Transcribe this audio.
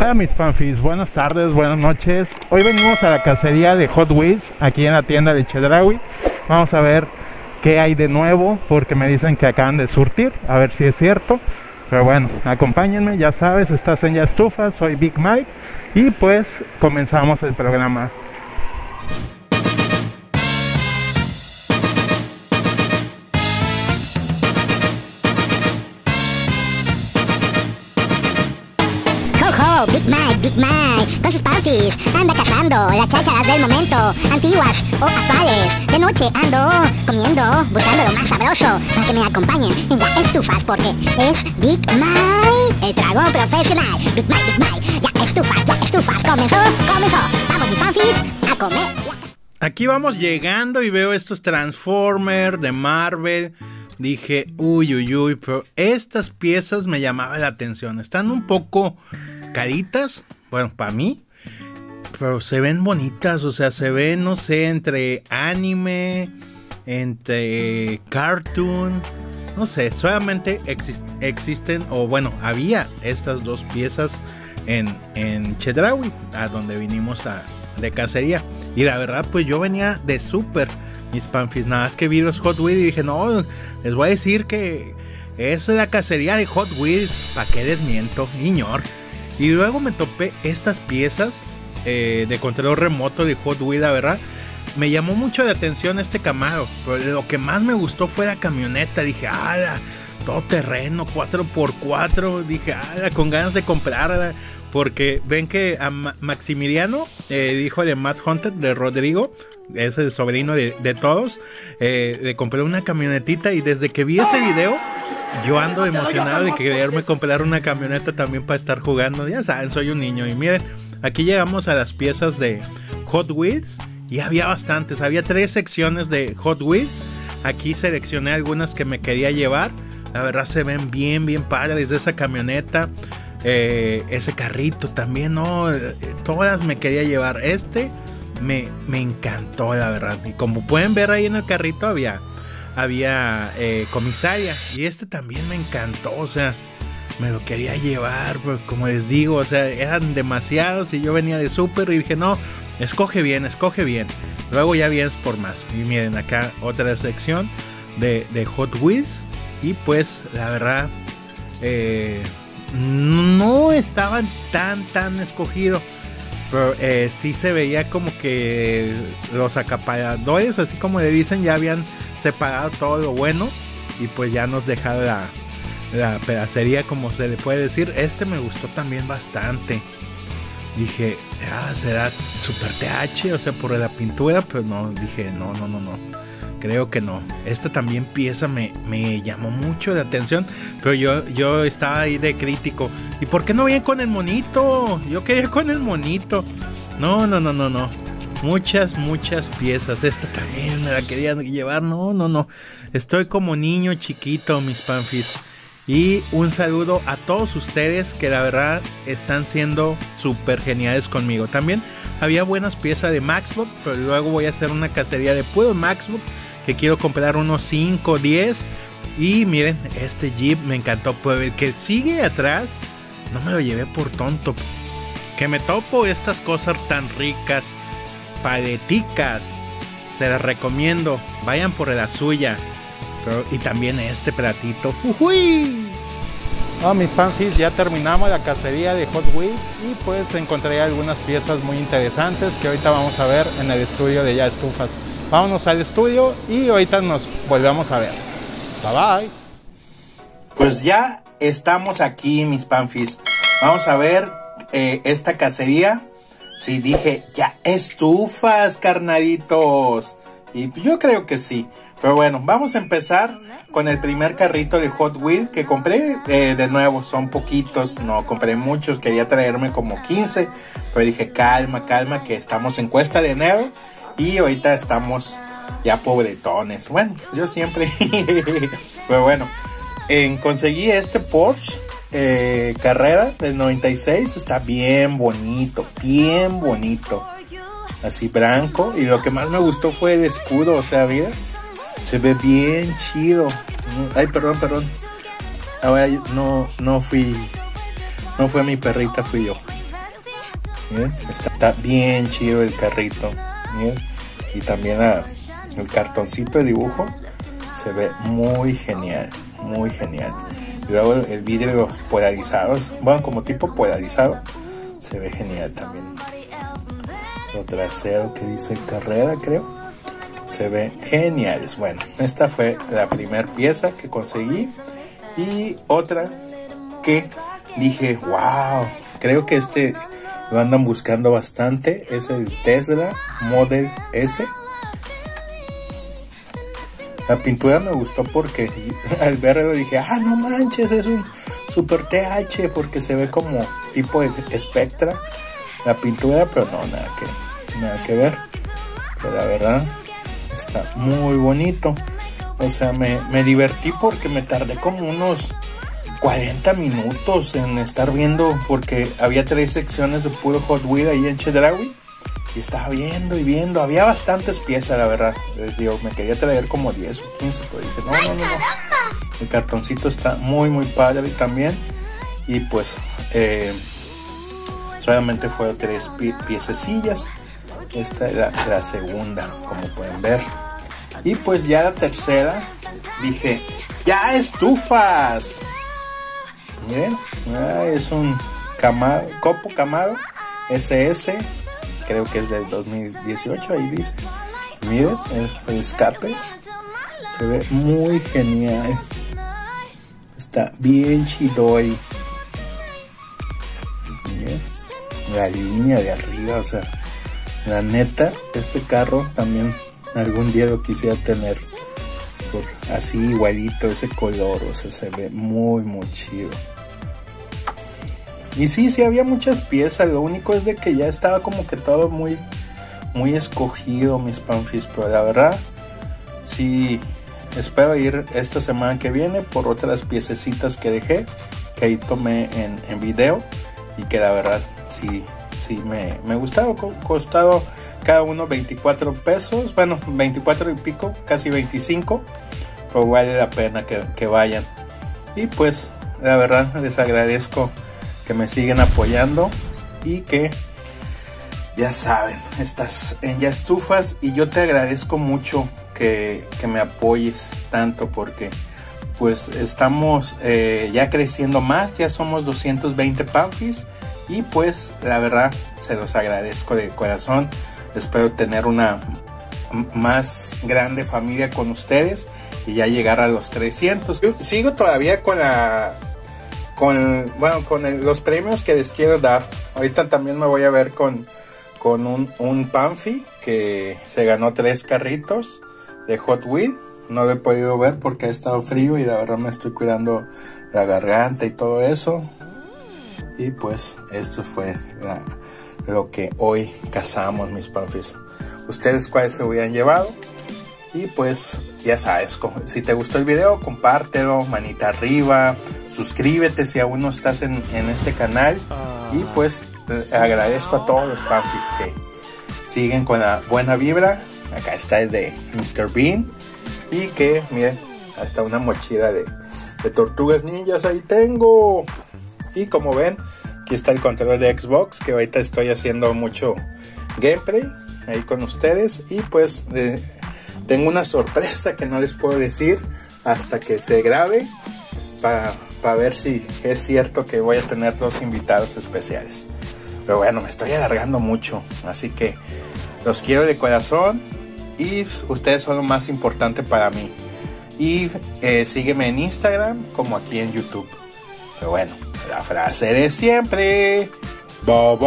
Hola mis panfis, buenas tardes, buenas noches. Hoy venimos a la cacería de Hot Wheels aquí en la tienda de Chedraui. Vamos a ver qué hay de nuevo porque me dicen que acaban de surtir, a ver si es cierto. Pero bueno, acompáñenme, ya sabes, estás en Ya Estufa, soy Big Mike y pues comenzamos el programa. Mike, Big Mike, con sus parties, anda cazando las chácharas del momento, antiguas o actuales. De noche ando comiendo, buscando lo más sabroso, para que me acompañen en ya estufas, porque es Big Mike, el dragón profesional. Big Mike, Big Mike, ya estufas, ya estufas, comenzó, comenzó. Vamos, mis fanfis, a comer. Aquí vamos llegando y veo estos Transformers de Marvel. Dije, uy, uy, uy, pero estas piezas me llamaban la atención. Están un poco caritas, bueno, para mí, pero se ven bonitas, o sea, se ven, no sé, entre anime, entre cartoon, no sé, solamente exis- existen, o bueno, había estas dos piezas en, en Chedraui, a donde vinimos a, de cacería. Y la verdad, pues yo venía de súper, mis panfis, nada más que vi los Hot Wheels y dije, no, les voy a decir que es la cacería de Hot Wheels, ¿para qué les miento? Iñor. Y luego me topé estas piezas eh, de control remoto de Hot Wheels, la verdad. Me llamó mucho la atención este Camaro. Pero lo que más me gustó fue la camioneta. Dije, ah, todo terreno, 4x4. Dije, ah, con ganas de comprarla. Porque ven que a Ma- Maximiliano, eh, hijo de Matt Hunter, de Rodrigo, es el sobrino de, de todos, eh, le compré una camionetita y desde que vi ese video, yo ando emocionado de quererme comprar una camioneta también para estar jugando. Ya saben, soy un niño. Y miren, aquí llegamos a las piezas de Hot Wheels y había bastantes. Había tres secciones de Hot Wheels. Aquí seleccioné algunas que me quería llevar. La verdad se ven bien, bien padres de esa camioneta. Eh, ese carrito también, ¿no? Eh, Todas me quería llevar. Este me, me encantó, la verdad. Y como pueden ver ahí en el carrito había, había eh, comisaria. Y este también me encantó, o sea, me lo quería llevar. Pero como les digo, o sea, eran demasiados y yo venía de súper y dije, no, escoge bien, escoge bien. Luego ya vienes por más. Y miren acá otra sección de, de Hot Wheels. Y pues la verdad, eh, no estaban tan, tan escogidos. Pero eh, sí se veía como que los acaparadores, así como le dicen, ya habían separado todo lo bueno. Y pues ya nos dejaron la, pedacería, como se le puede decir. Este me gustó también bastante. Dije, ah, será Super TH, o sea, por la pintura. Pero no, dije, no, no, no, no. Creo que no. Esta también pieza me, me llamó mucho la atención. Pero yo, yo estaba ahí de crítico. ¿Y por qué no viene con el monito? Yo quería con el monito. No, no, no, no, no. Muchas, muchas piezas. Esta también me la quería llevar. No, no, no. Estoy como niño chiquito, mis panfis. Y un saludo a todos ustedes que la verdad están siendo súper geniales conmigo. También había buenas piezas de Maxbook, pero luego voy a hacer una cacería de puro Maxbook que quiero comprar unos 5 10. Y miren, este Jeep me encantó. Pero el que sigue atrás, no me lo llevé por tonto. Que me topo estas cosas tan ricas, paleticas. Se las recomiendo. Vayan por la suya. Pero- y también este platito. ¡Ujuy! Oh, mis panfis, ya terminamos la cacería de Hot Wheels y pues encontré algunas piezas muy interesantes que ahorita vamos a ver en el estudio de Ya Estufas. Vámonos al estudio y ahorita nos volvemos a ver. Bye bye. Pues ya estamos aquí, mis panfis. Vamos a ver eh, esta cacería. Si dije, ya estufas, carnalitos. Y yo creo que sí. Pero bueno, vamos a empezar con el primer carrito de Hot Wheels que compré. eh, de nuevo, son poquitos, no compré muchos. Quería traerme como 15. Pero dije, calma, calma, que estamos en cuesta de enero. Y ahorita estamos ya pobretones. Bueno, yo siempre. pero bueno, en- conseguí este Porsche eh, Carrera del 96. Está bien bonito, bien bonito. Así blanco. Y lo que más me gustó fue el escudo. O sea, mira. Se ve bien chido. Ay, perdón, perdón. No, no fui. No fue mi perrita, fui yo. Miren, está, bien chido el carrito. Miren, y también el cartoncito de dibujo se ve muy genial, muy genial. Y luego el vidrio polarizado, bueno, como tipo polarizado, se ve genial también. Lo trasero que dice carrera, creo. Se ve geniales. Bueno, esta fue la primera pieza que conseguí. Y otra que dije, wow, creo que este lo andan buscando bastante. Es el Tesla Model S. La pintura me gustó porque al verlo dije, ah, no manches, es un super TH porque se ve como tipo de Spectra la pintura, pero no, nada que, nada que ver. Pero la verdad está muy bonito. O sea, me, me divertí porque me tardé como unos 40 minutos en estar viendo porque había tres secciones de puro Hot Wheels ahí en Chedraui y estaba viendo y viendo, había bastantes piezas la verdad, les digo, me quería traer como 10 o 15, pero dije, no, no, no, el cartoncito está muy muy padre también. Y pues eh, solamente fueron tres piececillas, esta es la, la segunda, como pueden ver, y pues ya la tercera, dije, ya estufas, Ah, es un camado, copo camado SS, creo que es del 2018, ahí dice. Miren, el, escape se ve muy genial. Está bien chidoy. Miren, la línea de arriba, o sea, la neta, este carro también algún día lo quisiera tener. Así igualito ese color, o sea, se ve muy muy chido. Y sí, sí había muchas piezas, lo único es de que ya estaba como que todo muy, muy escogido mis panfis, pero la verdad, sí, espero ir esta semana que viene por otras piececitas que dejé, que ahí tomé en, en video y que la verdad sí, sí me, me gustaron, costado cada uno 24 pesos, bueno, 24 y pico, casi 25, pero vale la pena que, que vayan. Y pues, la verdad, les agradezco que me siguen apoyando y que ya saben, estás en Ya Estufas y yo te agradezco mucho que, me apoyes tanto porque pues estamos eh, ya creciendo más, ya somos 220 panfis y pues la verdad se los agradezco de corazón. Espero tener una más grande familia con ustedes y ya llegar a los 300. Yo sigo todavía con la con, bueno, con los premios que les quiero dar. Ahorita también me voy a ver con, con un, un Panfi que se ganó tres carritos de Hot Wheels. No lo he podido ver porque ha estado frío y la verdad me estoy cuidando la garganta y todo eso. Y pues esto fue lo que hoy cazamos mis Panfis. ¿Ustedes cuáles se hubieran llevado? Y pues ya sabes, si te gustó el video, compártelo, manita arriba, suscríbete si aún no estás en, este canal. Y ah. pues agradezco a todos los papis que siguen con la buena vibra. Acá está el de Mr. Bean. Y que, miren, hasta una mochila de, de tortugas ninjas ahí tengo. Y como ven, aquí está el control de Xbox, que ahorita estoy haciendo mucho gameplay ahí con ustedes. Y pues tengo una sorpresa que no les puedo decir hasta que se grabe para, ver si es cierto que voy a tener dos invitados especiales. Pero bueno, me estoy alargando mucho, así que los quiero de corazón y ustedes son lo más importante para mí. Y eh, sígueme en Instagram como aquí en YouTube. Pero bueno, la frase de siempre. Bye.